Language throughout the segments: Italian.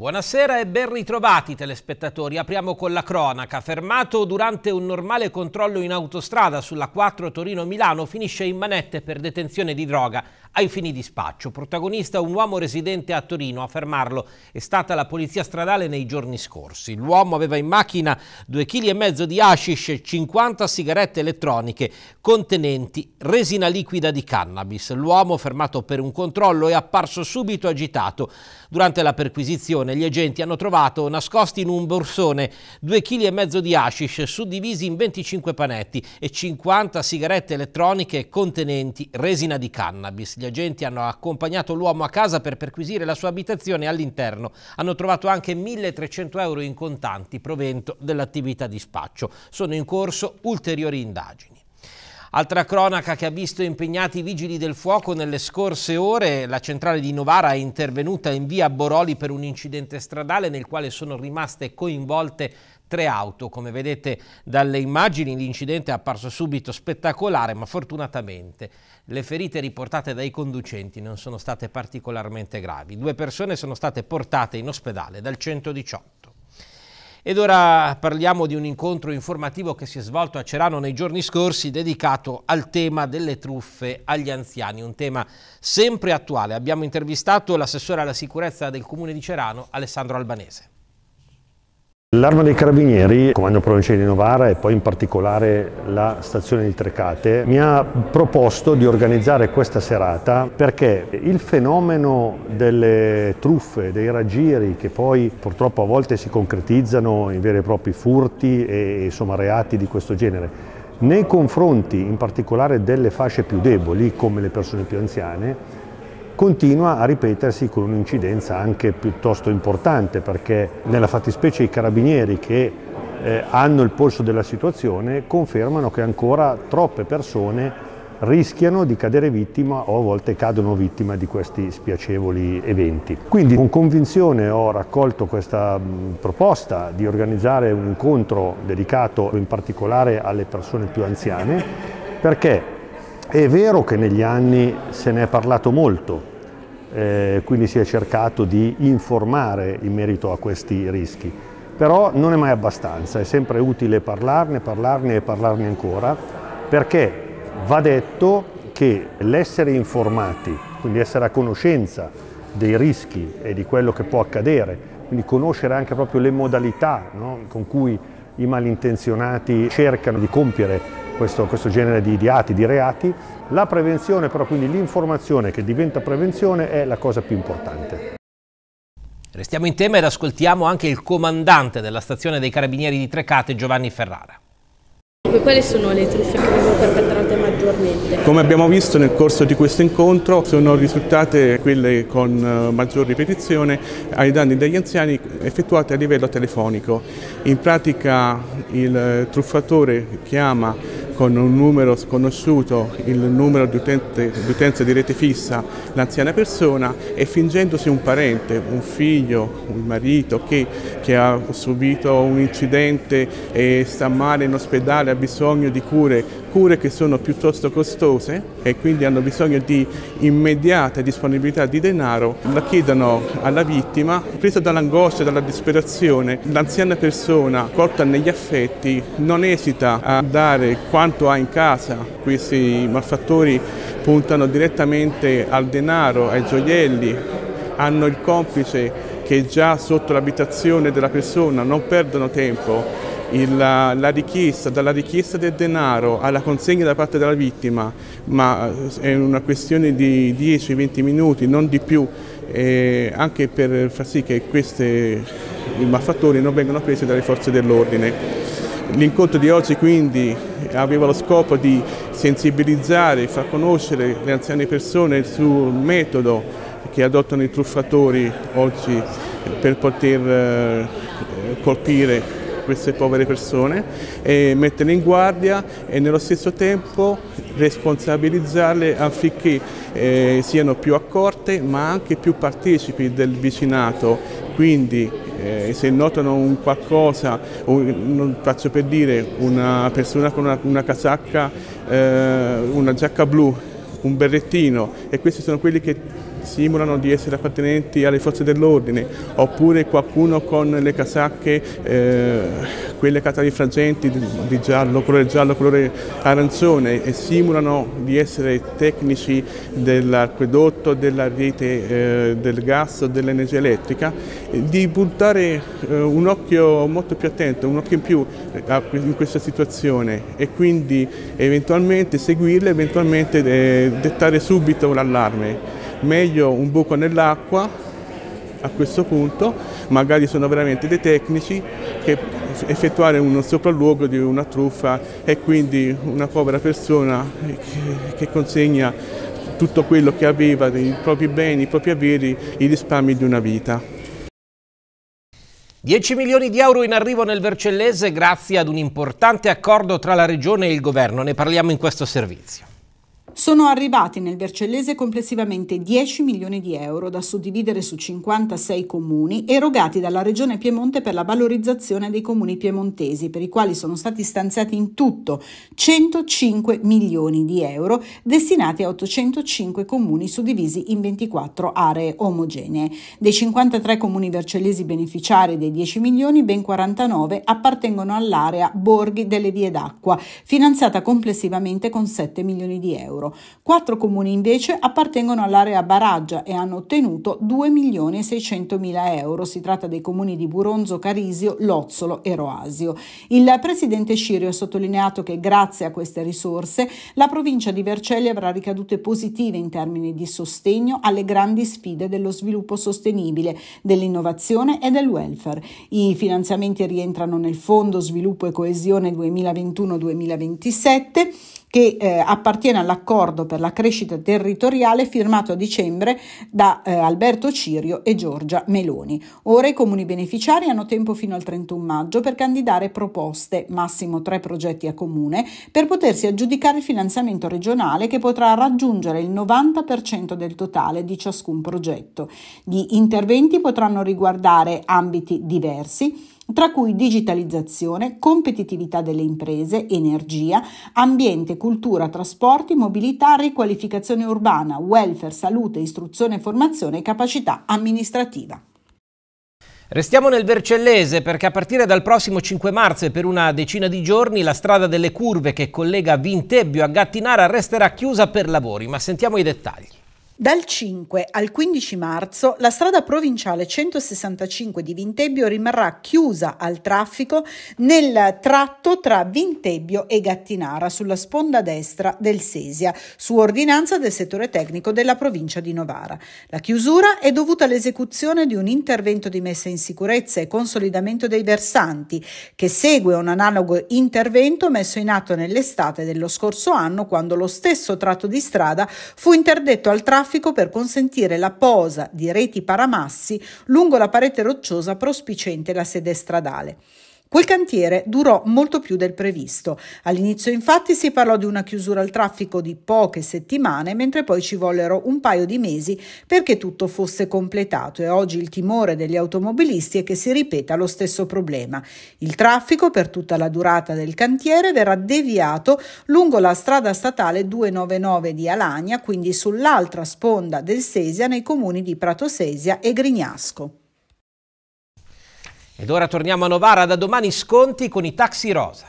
Buonasera e ben ritrovati telespettatori. Apriamo con la cronaca. Fermato durante un normale controllo in autostrada sulla 4 Torino-Milano, finisce in manette per detenzione di droga ai fini di spaccio. Protagonista un uomo residente a Torino. A fermarlo è stata la polizia stradale nei giorni scorsi. L'uomo aveva in macchina 2,5 kg di hashish e 50 sigarette elettroniche contenenti resina liquida di cannabis. L'uomo, fermato per un controllo, è apparso subito agitato. Durante la perquisizione gli agenti hanno trovato nascosti in un borsone 2,5 kg di hashish suddivisi in 25 panetti e 50 sigarette elettroniche contenenti resina di cannabis. Gli agenti hanno accompagnato l'uomo a casa per perquisire la sua abitazione all'interno hanno trovato anche 1300 euro in contanti provento dell'attività di spaccio. Sono in corso ulteriori indagini. Altra cronaca che ha visto impegnati i vigili del fuoco nelle scorse ore, la centrale di Novara è intervenuta in via Boroli per un incidente stradale nel quale sono rimaste coinvolte tre auto. Come vedete dalle immagini l'incidente è apparso subito spettacolare, ma fortunatamente le ferite riportate dai conducenti non sono state particolarmente gravi. Due persone sono state portate in ospedale dal 118. Ed ora parliamo di un incontro informativo che si è svolto a Cerano nei giorni scorsi dedicato al tema delle truffe agli anziani, un tema sempre attuale. Abbiamo intervistato l'assessore alla sicurezza del comune di Cerano, Alessandro Albanese. L'Arma dei Carabinieri, Comando Provinciale di Novara e poi in particolare la stazione di Trecate, mi ha proposto di organizzare questa serata perché il fenomeno delle truffe, dei raggiri che poi purtroppo a volte si concretizzano in veri e propri furti e insomma reati di questo genere, nei confronti in particolare delle fasce più deboli come le persone più anziane, continua a ripetersi con un'incidenza anche piuttosto importante perché nella fattispecie i carabinieri che eh, hanno il polso della situazione confermano che ancora troppe persone rischiano di cadere vittima o a volte cadono vittima di questi spiacevoli eventi. Quindi con convinzione ho raccolto questa proposta di organizzare un incontro dedicato in particolare alle persone più anziane perché è vero che negli anni se ne è parlato molto, eh, quindi si è cercato di informare in merito a questi rischi, però non è mai abbastanza, è sempre utile parlarne, parlarne e parlarne ancora, perché va detto che l'essere informati, quindi essere a conoscenza dei rischi e di quello che può accadere, quindi conoscere anche proprio le modalità no, con cui i malintenzionati cercano di compiere questo, questo genere di, di, atti, di reati. La prevenzione però, quindi l'informazione che diventa prevenzione è la cosa più importante. Restiamo in tema ed ascoltiamo anche il comandante della stazione dei Carabinieri di Trecate, Giovanni Ferrara. Quali sono le truffe che vengono perpetrate maggiormente? Come abbiamo visto nel corso di questo incontro sono risultate quelle con eh, maggior ripetizione ai danni degli anziani effettuate a livello telefonico. In pratica il truffatore chiama con un numero sconosciuto il numero di, utenza di rete fissa l'anziana persona e fingendosi un parente, un figlio, un marito che, che ha subito un incidente e sta male in ospedale, ha bisogno di cure, cure che sono piuttosto costose e quindi hanno bisogno di immediata disponibilità di denaro, la chiedono alla vittima, presa dall'angoscia, dalla disperazione, l'anziana persona colta negli affetti non esita a dare quanto ha in casa. Questi malfattori puntano direttamente al denaro, ai gioielli, hanno il complice che è già sotto l'abitazione della persona, non perdono tempo. Il, la richiesta, dalla richiesta del denaro alla consegna da parte della vittima, ma è una questione di 10-20 minuti, non di più, eh, anche per far sì che questi malfattori non vengano presi dalle forze dell'ordine. L'incontro di oggi quindi aveva lo scopo di sensibilizzare far conoscere le anziane persone sul metodo che adottano i truffatori oggi per poter eh, colpire queste povere persone e metterle in guardia e nello stesso tempo responsabilizzarle affinché eh, siano più accorte ma anche più partecipi del vicinato, quindi eh, se notano un qualcosa, un, faccio per dire una persona con una, una casacca, eh, una giacca blu, un berrettino e questi sono quelli che simulano di essere appartenenti alle forze dell'ordine, oppure qualcuno con le casacche, eh, quelle casacche frangenti di, di giallo, colore giallo, colore arancione e simulano di essere tecnici dell'acquedotto, della rete eh, del gas o dell'energia elettrica, di puntare eh, un occhio molto più attento, un occhio in più eh, in questa situazione e quindi eventualmente seguirle, eventualmente eh, dettare subito un allarme. Meglio un buco nell'acqua a questo punto, magari sono veramente dei tecnici che effettuare un sopralluogo di una truffa e quindi una povera persona che, che consegna tutto quello che aveva, i propri beni, i propri averi, i risparmi di una vita. 10 milioni di euro in arrivo nel Vercellese grazie ad un importante accordo tra la Regione e il Governo. Ne parliamo in questo servizio. Sono arrivati nel Vercellese complessivamente 10 milioni di euro da suddividere su 56 comuni erogati dalla Regione Piemonte per la valorizzazione dei comuni piemontesi, per i quali sono stati stanziati in tutto 105 milioni di euro destinati a 805 comuni suddivisi in 24 aree omogenee. Dei 53 comuni vercellesi beneficiari dei 10 milioni, ben 49 appartengono all'area Borghi delle Vie d'Acqua, finanziata complessivamente con 7 milioni di euro. Quattro comuni invece appartengono all'area Baraggia e hanno ottenuto 2 milioni e 600 mila euro. Si tratta dei comuni di Buronzo, Carisio, Lozzolo e Roasio. Il presidente Scirio ha sottolineato che grazie a queste risorse la provincia di Vercelli avrà ricadute positive in termini di sostegno alle grandi sfide dello sviluppo sostenibile, dell'innovazione e del welfare. I finanziamenti rientrano nel Fondo Sviluppo e Coesione 2021-2027 che eh, appartiene all'accordo per la crescita territoriale firmato a dicembre da eh, Alberto Cirio e Giorgia Meloni. Ora i comuni beneficiari hanno tempo fino al 31 maggio per candidare proposte, massimo tre progetti a comune, per potersi aggiudicare il finanziamento regionale che potrà raggiungere il 90% del totale di ciascun progetto. Gli interventi potranno riguardare ambiti diversi tra cui digitalizzazione, competitività delle imprese, energia, ambiente, cultura, trasporti, mobilità, riqualificazione urbana, welfare, salute, istruzione, formazione e capacità amministrativa. Restiamo nel Vercellese perché a partire dal prossimo 5 marzo e per una decina di giorni la strada delle curve che collega Vintebbio a Gattinara resterà chiusa per lavori, ma sentiamo i dettagli. Dal 5 al 15 marzo la strada provinciale 165 di Vintebbio rimarrà chiusa al traffico nel tratto tra Vintebbio e Gattinara sulla sponda destra del Sesia, su ordinanza del settore tecnico della provincia di Novara. La chiusura è dovuta all'esecuzione di un intervento di messa in sicurezza e consolidamento dei versanti, che segue un analogo intervento messo in atto nell'estate dello scorso anno quando lo stesso tratto di strada fu interdetto al traffico traffico per consentire la posa di reti paramassi lungo la parete rocciosa prospicente la sede stradale. Quel cantiere durò molto più del previsto. All'inizio infatti si parlò di una chiusura al traffico di poche settimane, mentre poi ci vollero un paio di mesi perché tutto fosse completato e oggi il timore degli automobilisti è che si ripeta lo stesso problema. Il traffico per tutta la durata del cantiere verrà deviato lungo la strada statale 299 di Alagna, quindi sull'altra sponda del Sesia nei comuni di Prato Sesia e Grignasco. Ed ora torniamo a Novara, da domani sconti con i taxi rosa.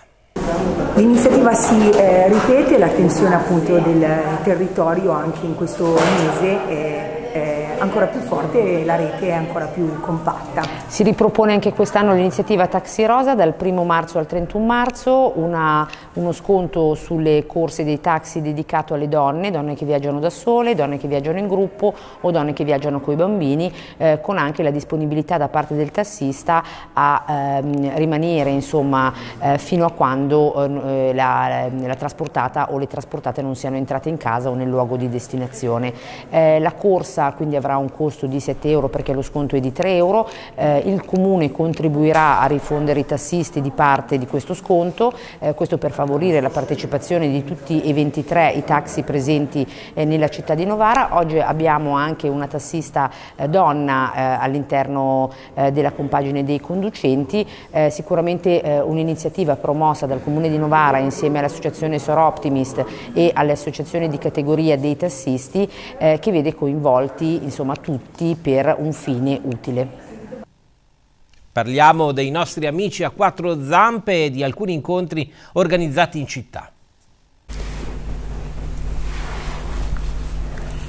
L'iniziativa si eh, ripete, l'attenzione appunto del territorio anche in questo mese è, è ancora più forte e la rete è ancora più compatta. Si ripropone anche quest'anno l'iniziativa Taxi Rosa dal 1 marzo al 31 marzo, una, uno sconto sulle corse dei taxi dedicato alle donne, donne che viaggiano da sole, donne che viaggiano in gruppo o donne che viaggiano con i bambini, eh, con anche la disponibilità da parte del tassista a ehm, rimanere insomma, eh, fino a quando eh, la, la, trasportata o le trasportate non siano entrate in casa o nel luogo di destinazione. Eh, la corsa quindi avrà avrà un costo di 7 euro perché lo sconto è di 3 euro, eh, il Comune contribuirà a rifondere i tassisti di parte di questo sconto, eh, questo per favorire la partecipazione di tutti e 23 i taxi presenti eh, nella città di Novara. Oggi abbiamo anche una tassista eh, donna eh, all'interno eh, della compagine dei conducenti, sicuramente un'iniziativa promossa dal Comune di Novara insieme all'associazione Soroptimist e alle associazioni di categoria dei tassisti che vede coinvolti insomma, tutti per un fine utile. Parliamo dei nostri amici a quattro zampe e di alcuni incontri organizzati in città.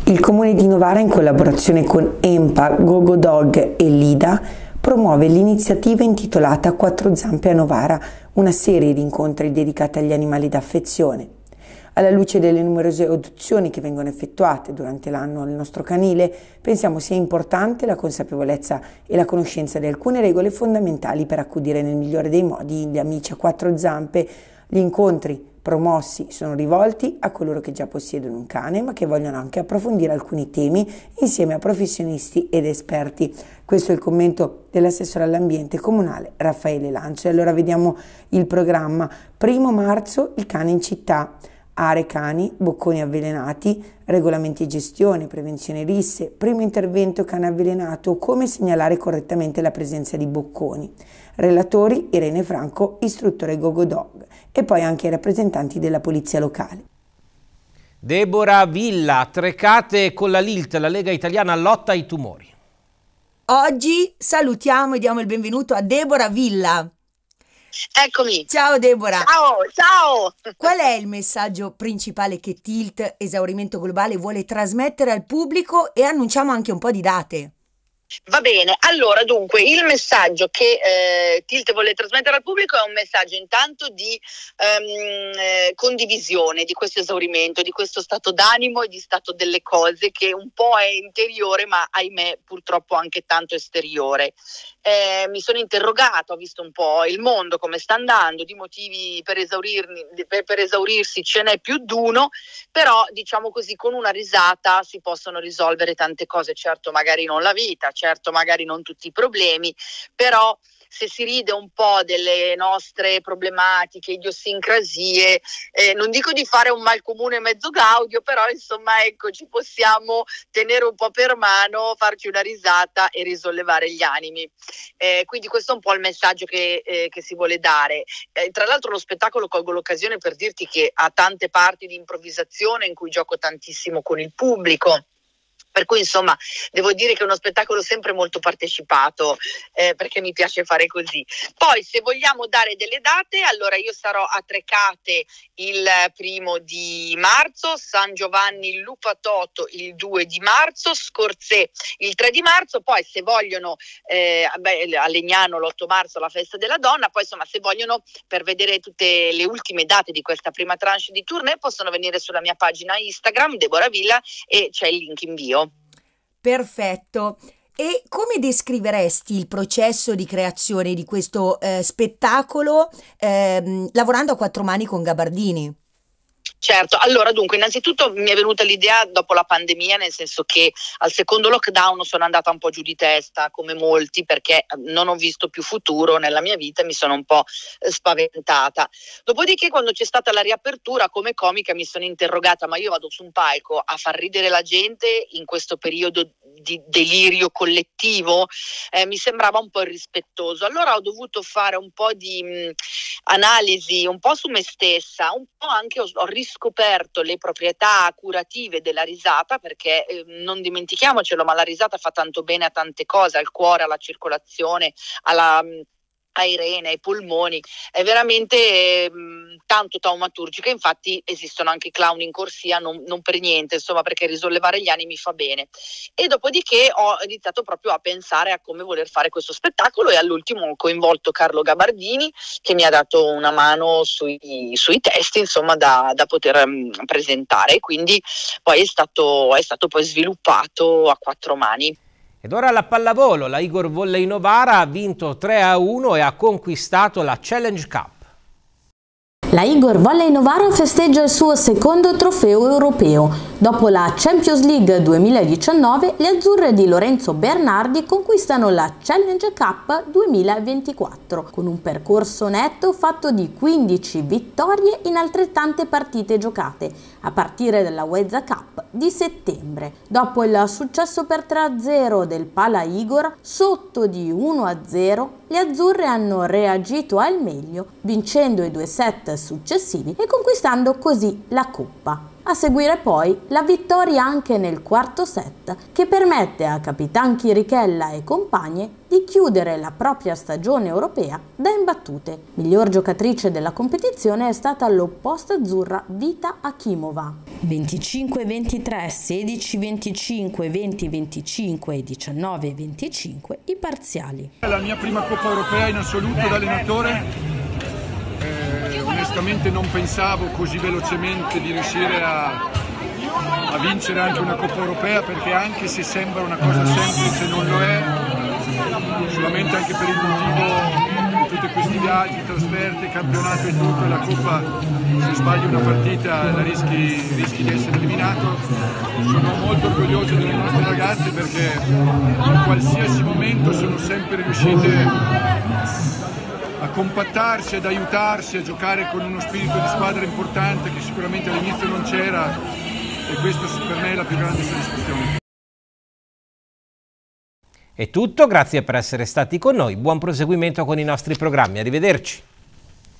Il Comune di Novara, in collaborazione con EMPA, Gogo Dog e LIDA, promuove l'iniziativa intitolata Quattro zampe a Novara, una serie di incontri dedicati agli animali d'affezione. Alla luce delle numerose adozioni che vengono effettuate durante l'anno al nostro canile, pensiamo sia importante la consapevolezza e la conoscenza di alcune regole fondamentali per accudire nel migliore dei modi gli amici a quattro zampe. Gli incontri promossi sono rivolti a coloro che già possiedono un cane ma che vogliono anche approfondire alcuni temi insieme a professionisti ed esperti. Questo è il commento dell'assessore all'ambiente comunale Raffaele Lancio. E allora vediamo il programma. Primo marzo il cane in città aree cani, bocconi avvelenati, regolamenti di gestione, prevenzione risse, primo intervento cane avvelenato, come segnalare correttamente la presenza di bocconi. Relatori Irene Franco, istruttore Gogo Dog e poi anche i rappresentanti della polizia locale. Deborah Villa, Trecate con la LILT, la Lega Italiana lotta ai tumori. Oggi salutiamo e diamo il benvenuto a Deborah Villa. Eccomi. Ciao Deborah. Ciao, ciao. Qual è il messaggio principale che Tilt Esaurimento Globale vuole trasmettere al pubblico e annunciamo anche un po' di date? Va bene, allora dunque il messaggio che eh, Tilt vuole trasmettere al pubblico è un messaggio intanto di ehm, eh, condivisione di questo esaurimento, di questo stato d'animo e di stato delle cose che un po' è interiore ma ahimè purtroppo anche tanto esteriore. Eh, mi sono interrogata, ho visto un po' il mondo come sta andando, di motivi per, per, per esaurirsi ce n'è più d'uno, però diciamo così con una risata si possono risolvere tante cose, certo magari non la vita, certo magari non tutti i problemi, però se si ride un po' delle nostre problematiche, idiosincrasie, eh, non dico di fare un mal comune mezzo gaudio, però insomma ecco ci possiamo tenere un po' per mano, farci una risata e risollevare gli animi. Eh, quindi questo è un po' il messaggio che, eh, che si vuole dare. Eh, tra l'altro lo spettacolo colgo l'occasione per dirti che ha tante parti di improvvisazione in cui gioco tantissimo con il pubblico per cui insomma devo dire che è uno spettacolo sempre molto partecipato eh, perché mi piace fare così. Poi se vogliamo dare delle date, allora io sarò a Trecate il primo di marzo, San Giovanni Lupatoto il 2 di marzo, Scorzè il 3 di marzo, poi se vogliono eh, beh, a Legnano l'8 marzo la festa della donna, poi insomma se vogliono per vedere tutte le ultime date di questa prima tranche di tournée possono venire sulla mia pagina Instagram Deborah Villa e c'è il link in bio. Perfetto. E come descriveresti il processo di creazione di questo eh, spettacolo ehm, lavorando a quattro mani con Gabardini? Certo, allora dunque innanzitutto mi è venuta l'idea dopo la pandemia, nel senso che al secondo lockdown sono andata un po' giù di testa come molti perché eh, non ho visto più futuro nella mia vita e mi sono un po' eh, spaventata. Dopodiché quando c'è stata la riapertura come comica mi sono interrogata ma io vado su un palco a far ridere la gente in questo periodo di delirio collettivo, eh, mi sembrava un po' irrispettoso. Allora ho dovuto fare un po' di mh, analisi, un po' su me stessa, un po' anche ho, ho riscoperto le proprietà curative della risata, perché eh, non dimentichiamocelo, ma la risata fa tanto bene a tante cose, al cuore, alla circolazione, alla ai rene, ai polmoni, è veramente eh, tanto taumaturgica, infatti esistono anche i clown in corsia, non, non, per niente, insomma perché risollevare gli animi fa bene. E dopodiché ho iniziato proprio a pensare a come voler fare questo spettacolo e all'ultimo ho coinvolto Carlo Gabardini che mi ha dato una mano sui, sui testi insomma da, da poter um, presentare, quindi poi è stato, è stato poi sviluppato a quattro mani. Ed ora la pallavolo, la Igor Volley Novara ha vinto 3 a 1 e ha conquistato la Challenge Cup. La Igor Volley Novara festeggia il suo secondo trofeo europeo. Dopo la Champions League 2019, le azzurre di Lorenzo Bernardi conquistano la Challenge Cup 2024 con un percorso netto fatto di 15 vittorie in altrettante partite giocate a partire dalla Wezza Cup di settembre. Dopo il successo per 3-0 del Pala Igor, sotto di 1-0, le azzurre hanno reagito al meglio, vincendo i due set successivi e conquistando così la Coppa. A seguire poi la vittoria anche nel quarto set che permette a Capitan Chirichella e compagne di chiudere la propria stagione europea da imbattute. Miglior giocatrice della competizione è stata l'opposta azzurra Vita Akimova. 25-23, 16-25, 20-25 e 19-25 i parziali. È la mia prima Coppa Europea in assoluto da allenatore onestamente non pensavo così velocemente di riuscire a, a, vincere anche una Coppa Europea perché anche se sembra una cosa semplice non lo è, solamente anche per il motivo di tutti questi viaggi, trasferte, campionato e tutto, la Coppa se sbagli una partita rischi, rischi di essere eliminato. Sono molto orgoglioso delle nostre ragazze perché in qualsiasi momento sono sempre riuscite compattarsi, ad aiutarsi, a giocare con uno spirito di squadra importante che sicuramente all'inizio non c'era e questo per me è la più grande soddisfazione. È tutto, grazie per essere stati con noi, buon proseguimento con i nostri programmi, arrivederci.